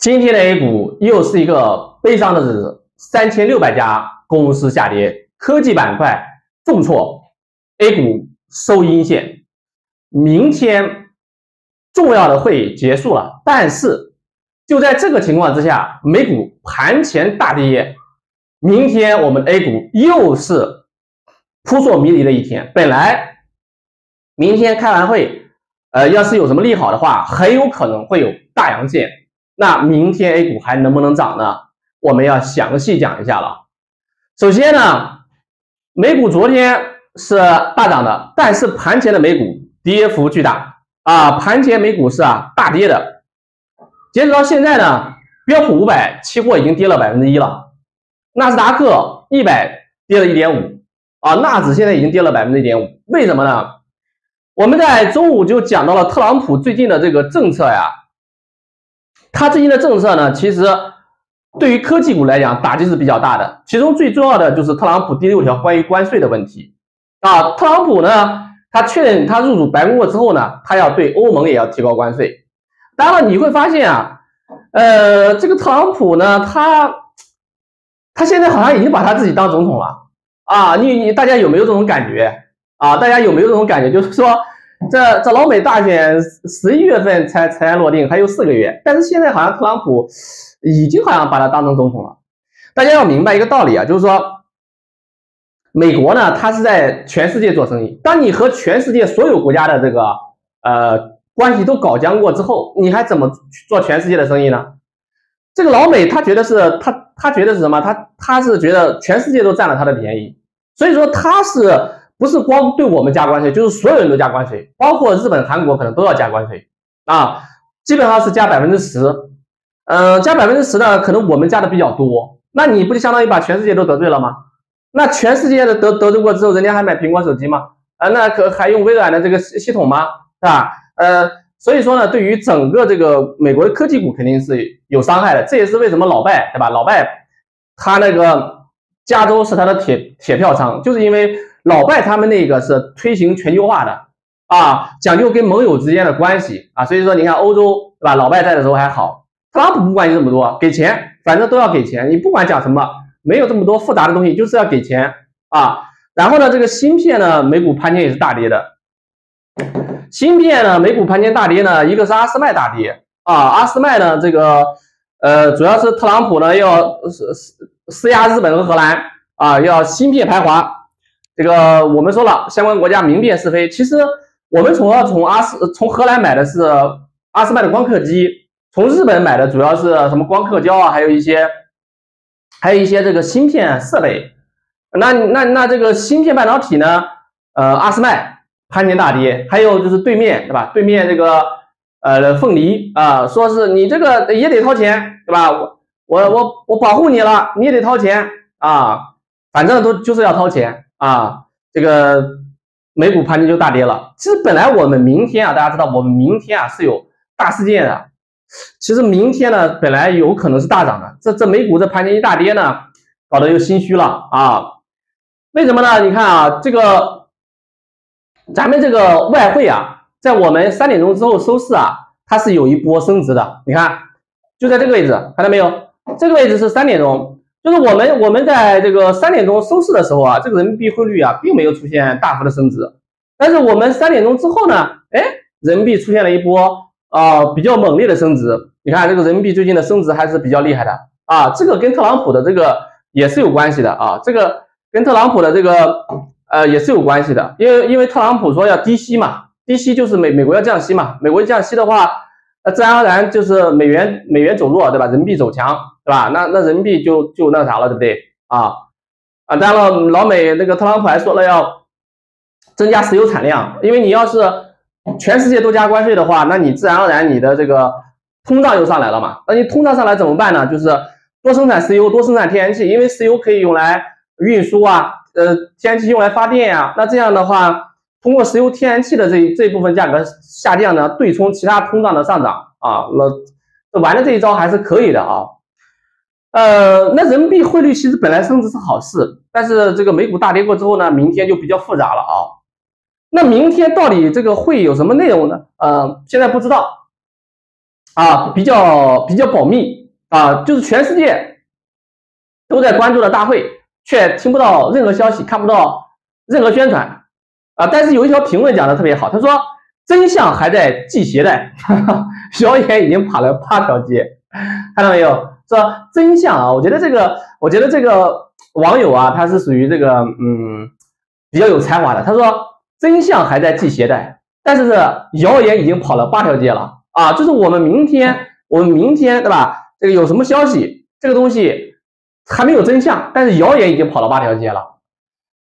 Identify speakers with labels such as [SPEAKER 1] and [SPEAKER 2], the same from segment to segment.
[SPEAKER 1] 今天的 A 股又是一个悲伤的日子，三千六百家公司下跌，科技板块重挫，A 股收阴线。明天重要的会议结束了，但是就在这个情况之下，美股盘前大跌。明天我们 A 股又是扑朔迷离的一天。本来明天开完会，呃，要是有什么利好的话，很有可能会有大阳线。那明天 A 股还能不能涨呢？我们要详细讲一下了。首先呢，美股昨天是大涨的，但是盘前的美股跌幅巨大啊，盘前美股是啊大跌的。截止到现在呢，标普五百期货已经跌了百分之一了，纳斯达克一百跌了一点五啊，纳指现在已经跌了百分之一点五。为什么呢？我们在中午就讲到了特朗普最近的这个政策呀。他最近的政策呢，其实对于科技股来讲打击是比较大的。其中最重要的就是特朗普第六条关于关税的问题啊。特朗普呢，他确认他入主白宫了之后呢，他要对欧盟也要提高关税。当然了，你会发现啊，呃，这个特朗普呢，他他现在好像已经把他自己当总统了啊。你你大家有没有这种感觉啊？大家有没有这种感觉？就是说。这这老美大选十一月份才才落定，还有四个月，但是现在好像特朗普已经好像把他当成总统了。大家要明白一个道理啊，就是说，美国呢，它是在全世界做生意。当你和全世界所有国家的这个呃关系都搞僵过之后，你还怎么做全世界的生意呢？这个老美他觉得是他他觉得是什么？他他是觉得全世界都占了他的便宜，所以说他是。不是光对我们加关税，就是所有人都加关税，包括日本、韩国可能都要加关税啊，基本上是加百分之十，嗯，加百分之十呢，可能我们加的比较多，那你不就相当于把全世界都得罪了吗？那全世界的得得罪过之后，人家还买苹果手机吗？啊，那可还用微软的这个系系统吗？是吧？呃，所以说呢，对于整个这个美国的科技股肯定是有伤害的，这也是为什么老拜对吧？老拜他那个加州是他的铁铁票仓，就是因为。老拜他们那个是推行全球化的啊，讲究跟盟友之间的关系啊，所以说你看欧洲对吧？老拜在的时候还好，特朗普不管你这么多，给钱，反正都要给钱，你不管讲什么，没有这么多复杂的东西，就是要给钱啊。然后呢，这个芯片呢，美股盘前也是大跌的。芯片呢，美股盘前大跌呢，一个是阿斯麦大跌啊，阿斯麦呢，这个呃，主要是特朗普呢要是是施压日本和荷兰啊，要芯片排华。这个我们说了，相关国家明辨是非。其实我们从要从阿斯从荷兰买的是阿斯麦的光刻机，从日本买的主要是什么光刻胶啊，还有一些还有一些这个芯片设备。那那那这个芯片半导体呢？呃，阿斯麦盘前大跌，还有就是对面对吧？对面这个呃凤梨啊，说是你这个也得掏钱对吧？我我我保护你了，你也得掏钱啊，反正都就是要掏钱。啊，这个美股盘前就大跌了。其实本来我们明天啊，大家知道我们明天啊是有大事件的。其实明天呢，本来有可能是大涨的。这这美股这盘前一大跌呢，搞得又心虚了啊。为什么呢？你看啊，这个咱们这个外汇啊，在我们三点钟之后收市啊，它是有一波升值的。你看，就在这个位置，看到没有？这个位置是三点钟。就是我们我们在这个三点钟收市的时候啊，这个人民币汇率啊并没有出现大幅的升值，但是我们三点钟之后呢，哎，人民币出现了一波啊比较猛烈的升值。你看这个人民币最近的升值还是比较厉害的啊，这个跟特朗普的这个也是有关系的啊，这个跟特朗普的这个呃也是有关系的，因为因为特朗普说要低息嘛，低息就是美美国要降息嘛，美国降息的话。那自然而然就是美元美元走弱，对吧？人民币走强，对吧？那那人民币就就那啥了，对不对？啊啊！当然了，老美那个特朗普还说了要增加石油产量，因为你要是全世界都加关税的话，那你自然而然你的这个通胀又上来了嘛？那你通胀上来怎么办呢？就是多生产石油，多生产天然气，因为石油可以用来运输啊，呃，天然气用来发电呀。那这样的话。通过石油、天然气的这这部分价格下降呢，对冲其他通胀的上涨啊，那玩的这一招还是可以的啊。呃，那人民币汇率其实本来升值是好事，但是这个美股大跌过之后呢，明天就比较复杂了啊。那明天到底这个会有什么内容呢？呃，现在不知道。啊比较比较保密啊，就是全世界都在关注的大会，却听不到任何消息，看不到任何宣传啊。但是有一条评论讲的特别好，他说真相还在系鞋带，谣言已经爬了八条街，看到没有？说真相啊，我觉得这个，我觉得这个网友啊，他是属于这个嗯比较有才华的。他说真相还在系鞋带，但是谣言已经跑了八条街了啊！就是我们明天，我们明天对吧？这个有什么消息？这个东西还没有真相，但是谣言已经跑了八条街了。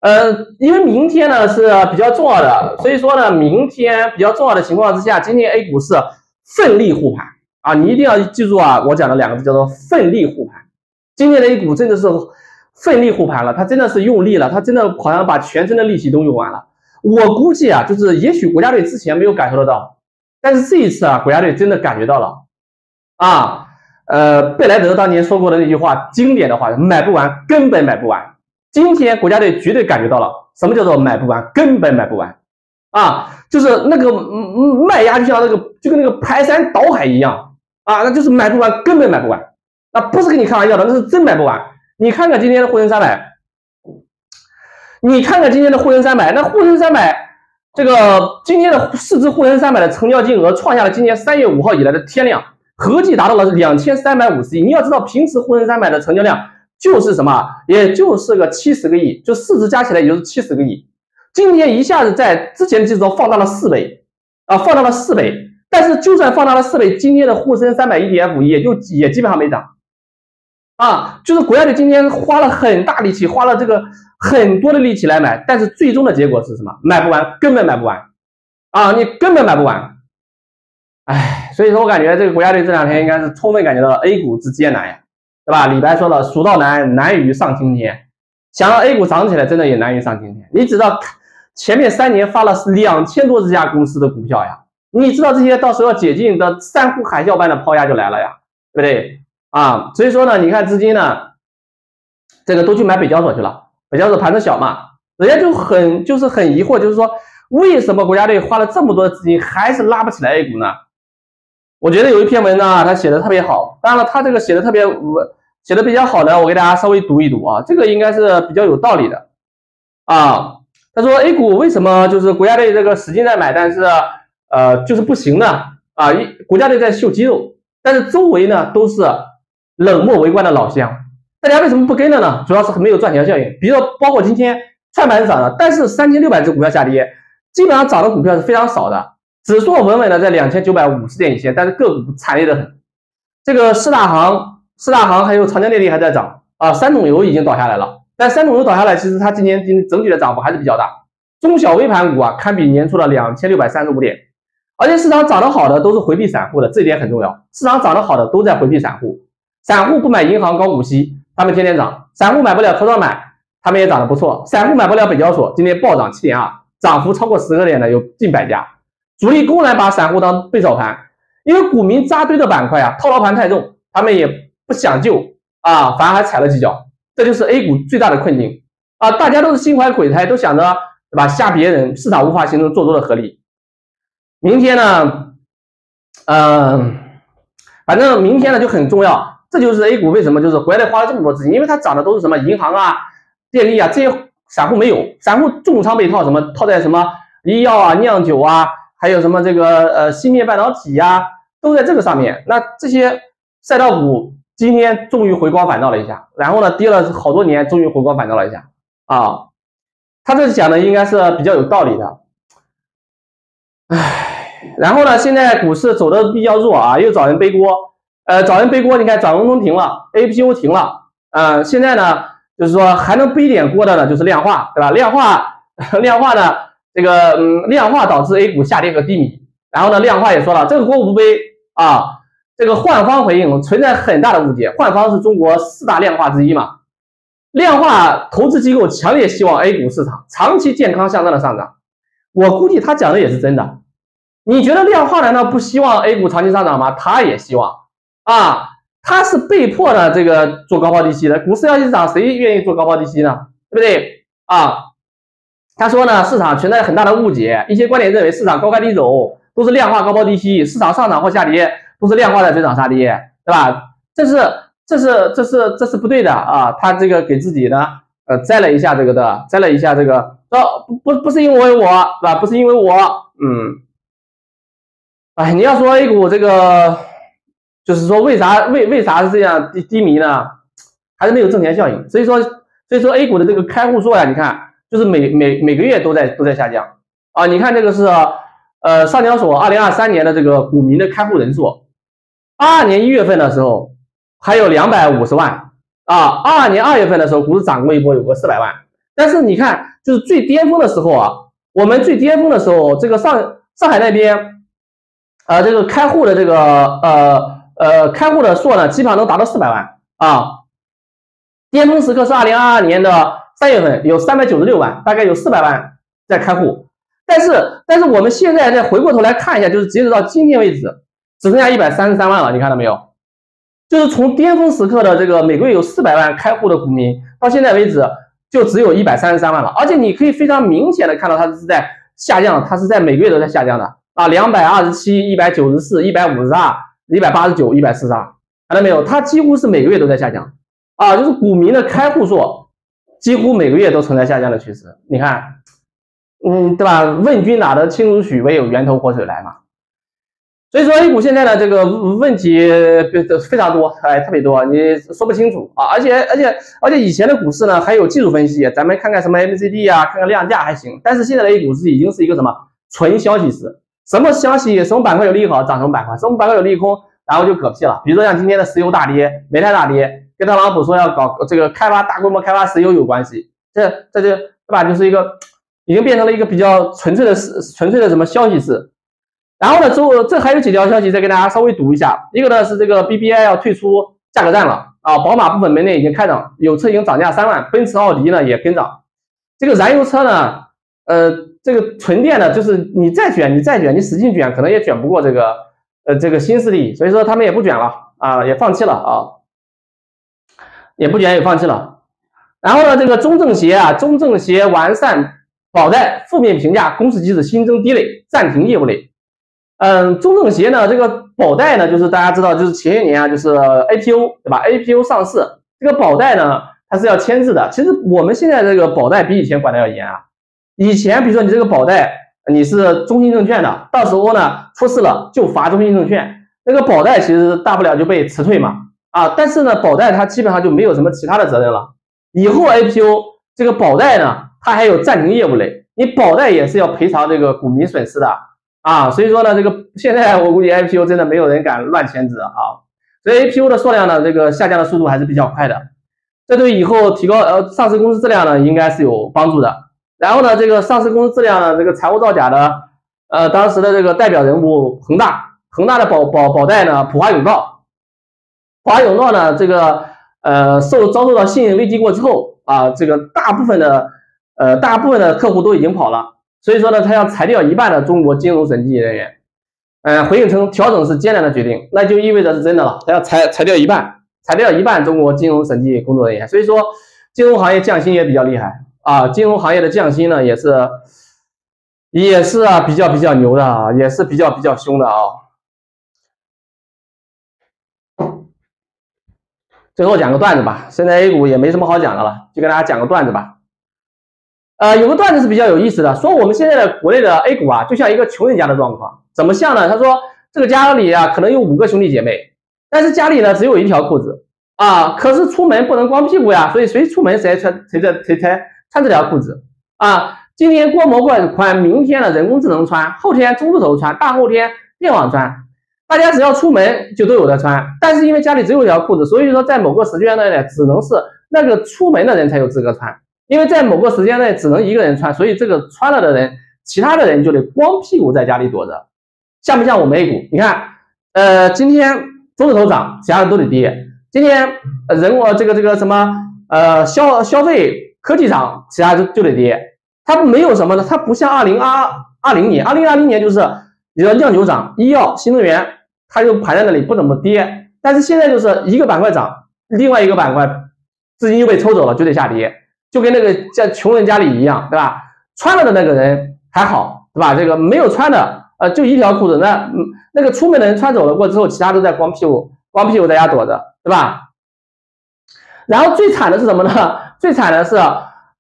[SPEAKER 1] 呃，因为明天呢是比较重要的，所以说呢，明天比较重要的情况之下，今天 A 股是奋力护盘。啊，你一定要记住啊！我讲的两个字叫做奋力护盘。今天的 A 股真的是奋力护盘了，它真的是用力了，它真的好像把全身的力气都用完了。我估计啊，就是也许国家队之前没有感受得到，但是这一次啊，国家队真的感觉到了。啊，呃，贝莱德当年说过的那句话，经典的话，买不完，根本买不完。今天国家队绝对感觉到了，什么叫做买不完，根本买不完。啊，就是那个卖压就像那个就跟那个排山倒海一样。啊，那就是买不完，根本买不完，那不是跟你开玩笑的，那是真买不完。你看看今天的沪深三百，你看看今天的沪深三百，那沪深三百这个今天的市值沪深三百的成交金额创下了今年三月五号以来的天量，合计达到了两千三百五十亿。你要知道，平时沪深三百的成交量就是什么，也就是个七十个亿，就市值加起来也就是七十个亿。今天一下子在之前的基础上放大了四倍，啊，放大了四倍。但是就算放大了四倍，今天的沪深三百 ETF 也就也基本上没涨，啊，就是国家队今天花了很大力气，花了这个很多的力气来买，但是最终的结果是什么？买不完，根本买不完，啊，你根本买不完，哎，所以说我感觉这个国家队这两天应该是充分感觉到 A 股之艰难呀，对吧？李白说了，蜀道难，难于上青天，想让 A 股涨起来，真的也难于上青天。你知道前面三年发了两千多只家公司的股票呀？你知道这些到时候要解禁的山呼海啸般的抛压就来了呀，对不对啊？所以说呢，你看资金呢，这个都去买北交所去了，北交所盘子小嘛，人家就很就是很疑惑，就是说为什么国家队花了这么多资金还是拉不起来 A 股呢？我觉得有一篇文章他写的特别好，当然了，他这个写的特别文写的比较好呢，我给大家稍微读一读啊，这个应该是比较有道理的啊。他说 A 股为什么就是国家队这个使劲在买，但是。呃，就是不行呢啊！一国家队在秀肌肉，但是周围呢都是冷漠围观的老乡，大家为什么不跟了呢？主要是没有赚钱效应。比如说，包括今天创业板涨了，但是三千六百只股票下跌，基本上涨的股票是非常少的，指数稳稳的在两千九百五十点一线，但是个股惨烈的很。这个四大行、四大行还有长江电力还在涨啊，三桶油已经倒下来了，但三桶油倒下来，其实它今年今整体的涨幅还是比较大。中小微盘股啊，堪比年初的两千六百三十五点。而且市场涨得好的都是回避散户的，这一点很重要。市场涨得好的都在回避散户，散户不买银行高股息，他们天天涨；散户买不了科创板，他们也涨得不错。散户买不了北交所，今天暴涨七点二，涨幅超过十个点的有近百家。主力公然把散户当被炒盘，因为股民扎堆的板块啊，套牢盘太重，他们也不想救啊，反而还踩了几脚。这就是 A 股最大的困境啊！大家都是心怀鬼胎，都想着对吧吓别人，市场无法形成做多的合力。明天呢，嗯，反正明天呢就很重要，这就是 A 股为什么就是国内花了这么多资金，因为它涨的都是什么银行啊、电力啊这些，散户没有，散户重仓被套什么套在什么医药啊、酿酒啊，还有什么这个呃芯片半导体呀，都在这个上面。那这些赛道股今天终于回光返照了一下，然后呢跌了好多年，终于回光返照了一下啊。他这讲的应该是比较有道理的，唉。然后呢，现在股市走的比较弱啊，又找人背锅，呃，找人背锅，你看转融通停了，A P O 停了，呃，现在呢，就是说还能背点锅的呢，就是量化，对吧？量化，量化呢，这个嗯，量化导致 A 股下跌和低迷。然后呢，量化也说了，这个锅我不背啊。这个换方回应存在很大的误解，换方是中国四大量化之一嘛，量化投资机构强烈希望 A 股市场长期健康向上的上涨，我估计他讲的也是真的。你觉得量化难道不希望 A 股长期上涨吗？他也希望啊，他是被迫的这个做高抛低吸的。股市要一涨，谁愿意做高抛低吸呢？对不对啊？他说呢，市场存在很大的误解，一些观点认为市场高开低走都是量化高抛低吸，市场上涨或下跌都是量化在追涨杀跌，对吧？这是这是这是这是不对的啊！他这个给自己呢，呃，摘了一下这个的，摘了一下这个，说不不不是因为我，是吧？不是因为我，嗯，哎，你要说 A 股这个，就是说为啥为为啥是这样低低迷呢？还是没有挣钱效应，所以说所以说 A 股的这个开户数呀，你看就是每每每个月都在都在下降啊！你看这个是呃上交所二零二三年的这个股民的开户人数，二二年一月份的时候。还有两百五十万啊！二二年二月份的时候，股市涨过一波，有个四百万。但是你看，就是最巅峰的时候啊，我们最巅峰的时候，这个上上海那边，呃，这个开户的这个呃呃开户的数呢，基本上能达到四百万啊。巅峰时刻是二零二二年的三月份，有三百九十六万，大概有四百万在开户。但是但是我们现在再回过头来看一下，就是截止到今天为止，只剩下一百三十三万了，你看到没有？就是从巅峰时刻的这个每个月有四百万开户的股民，到现在为止就只有一百三十三万了。而且你可以非常明显的看到它是在下降，它是在每个月都在下降的啊，两百二十七、一百九十四、一百五十二、一百八十九、一百四十二，看到没有？它几乎是每个月都在下降啊，就是股民的开户数几乎每个月都存在下降的趋势。你看，嗯，对吧？问君哪得清如许，唯有源头活水来嘛。所以说 A 股现在的这个问题非常多，哎，特别多，你说不清楚啊！而且而且而且以前的股市呢，还有技术分析，咱们看看什么 MACD 啊，看看量价还行。但是现在的 A 股是已经是一个什么纯消息市，什么消息，什么板块有利好涨什么板块，什么板块有利空，然后就嗝屁了。比如说像今天的石油大跌，煤炭大跌，跟特朗普说要搞这个开发大规模开发石油有关系，这这就对吧？就是一个已经变成了一个比较纯粹的，纯粹的什么消息市。然后呢，这这还有几条消息再跟大家稍微读一下。一个呢是这个 BBI 要退出价格战了啊，宝马部分门店已经开涨，有车型涨价三万，奔驰、奥迪呢也跟涨。这个燃油车呢，呃，这个纯电的，就是你再卷，你再卷，你使劲卷，可能也卷不过这个呃这个新势力，所以说他们也不卷了啊，也放弃了啊，也不卷也放弃了。然后呢，这个中证协啊，中证协完善保贷负面评价公示机制，新增低类，暂停业务类。嗯，中证协呢，这个保贷呢，就是大家知道，就是前些年啊，就是 APO 对吧？APO 上市，这个保贷呢，它是要签字的。其实我们现在这个保贷比以前管的要严啊。以前比如说你这个保贷你是中信证券的，到时候呢出事了就罚中信证券，那个保贷其实大不了就被辞退嘛啊。但是呢，保贷它基本上就没有什么其他的责任了。以后 APO 这个保贷呢，它还有暂停业务类，你保贷也是要赔偿这个股民损失的。啊，所以说呢，这个 现在我估计 IPO 真的没有人敢乱签字啊，所以 IPO 的数量呢，这个下降的速度还是比较快的，这对以后提高呃上市公司质量呢，应该是有帮助的。然后呢，这个上市公司质量呢，这个财务造假的，呃，当时的这个代表人物恒大，恒大的保保保代呢，普华永道，普华永道呢，这个呃受遭受到信任危机过之后啊，这个大部分的呃大部分的客户都已经跑了。所以说呢，他要裁掉一半的中国金融审计人员，嗯，回应称调整是艰难的决定，那就意味着是真的了，他要裁裁掉一半，裁掉一半中国金融审计工作人员。所以说，金融行业降薪也比较厉害啊，金融行业的降薪呢，也是也是啊，比较比较牛的啊，也是比较比较凶的啊。最后讲个段子吧，现在 A 股也没什么好讲的了，就跟大家讲个段子吧。呃，有个段子是比较有意思的，说我们现在的国内的 A 股啊，就像一个穷人家的状况，怎么像呢？他说这个家里啊，可能有五个兄弟姐妹，但是家里呢只有一条裤子啊，可是出门不能光屁股呀，所以谁出门谁穿谁这谁才穿这条裤子啊。今天锅模块宽，明天呢人工智能穿，后天中字头穿，大后天电网穿，大家只要出门就都有的穿，但是因为家里只有一条裤子，所以说在某个时间内呢，只能是那个出门的人才有资格穿。因为在某个时间内只能一个人穿，所以这个穿了的人，其他的人就得光屁股在家里躲着，像不像我们 A 股？你看，呃，今天中字头涨，其他的都得跌。今天人工这个这个什么呃消消费科技涨，其他就就得跌。它没有什么呢？它不像二零二二零年，二零二零年就是你说酿酒涨，医药、新能源，它就盘在那里不怎么跌。但是现在就是一个板块涨，另外一个板块资金又被抽走了，就得下跌。就跟那个在穷人家里一样，对吧？穿了的那个人还好，对吧？这个没有穿的呃，就一条裤子，那嗯，那个出门的人穿走了过之后，其他都在光屁股，光屁股在家躲着，对吧？然后最惨的是什么呢？最惨的是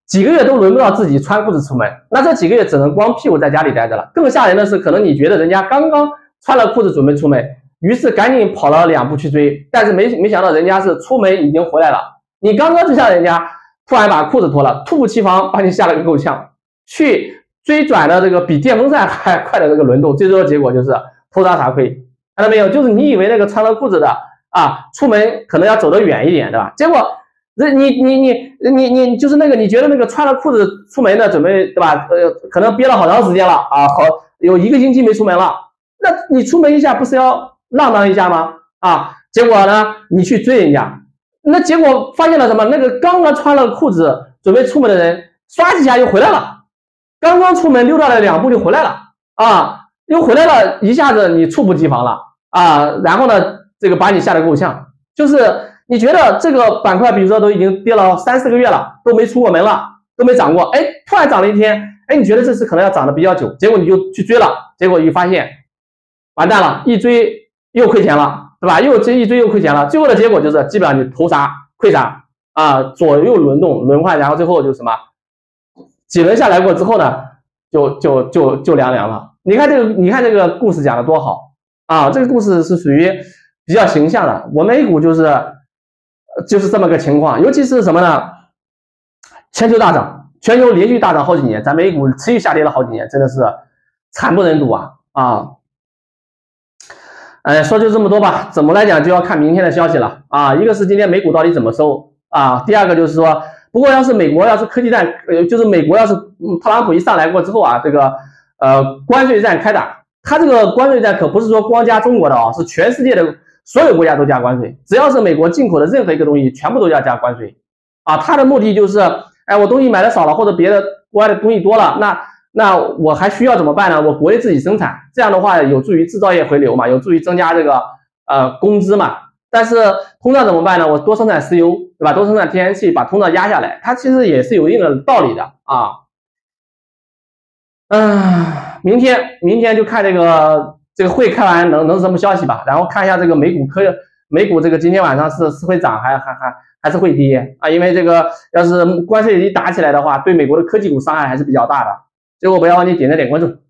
[SPEAKER 1] 几个月都轮不到自己穿裤子出门，那这几个月只能光屁股在家里待着了。更吓人的是，可能你觉得人家刚刚穿了裤子准备出门，于是赶紧跑了两步去追，但是没没想到人家是出门已经回来了，你刚刚追上人家，突然把裤子脱了，猝不及防把你吓了个够呛，去。追转的这个比电风扇还 快的这个轮动，最终的结果就是偷大傻亏，看到没有？就是你以为那个穿了裤子的啊，出门可能要走得远一点，对吧？结果这你你你你你就是那个你觉得那个穿了裤子出门的准备对吧？呃，可能憋了好长时间了啊，好有一个星期没出门了，那你出门一下不是要浪荡一下吗？啊，结果呢，你去追人家，那结果发现了什么？那个刚刚穿了裤子准备出门的人，唰几下又回来了。刚刚出门溜达了两步就回来了啊，又回来了，一下子你猝不及防了啊，然后呢，这个把你吓得够呛。就是你觉得这个板块，比如说都已经跌了三四个月了，都没出过门了，都没涨过，哎，突然涨了一天，哎，你觉得这次可能要涨得比较久，结果你就去追了，结果一发现完蛋了，一追又亏钱了，对吧？又追一追又亏钱了，最后的结果就是基本上你投啥亏啥啊，左右轮动轮换，然后最后就什么？几轮下来过之后呢，就就就就凉凉了。你看这个，你看这个故事讲的多好啊！这个故事是属于比较形象的。我们 A 股就是就是这么个情况，尤其是什么呢？全球大涨，全球连续大涨好几年，咱们 A 股持续下跌了好几年，真的是惨不忍睹啊啊！哎，说就这么多吧。怎么来讲，就要看明天的消息了啊。一个是今天美股到底怎么收啊，第二个就是说。不过，要是美国要是科技战，呃，就是美国要是特朗普一上来过之后啊，这个呃关税战开打，他这个关税战可不是说光加中国的啊，是全世界的所有国家都加关税，只要是美国进口的任何一个东西，全部都要加关税啊。他的目的就是，哎，我东西买的少了，或者别的国外的东西多了，那那我还需要怎么办呢？我国内自己生产，这样的话有助于制造业回流嘛，有助于增加这个呃工资嘛。但是通胀怎么办呢？我多生产石油，对吧？多生产天然气，把通胀压下来，它其实也是有一定的道理的啊。嗯，明天明天就看这个这个会开完能能什么消息吧，然后看一下这个美股科美股这个今天晚上是是会涨还还还还是会跌啊？因为这个要是关税一打起来的话，对美国的科技股伤害还是比较大的。最后不要忘记点赞点关注。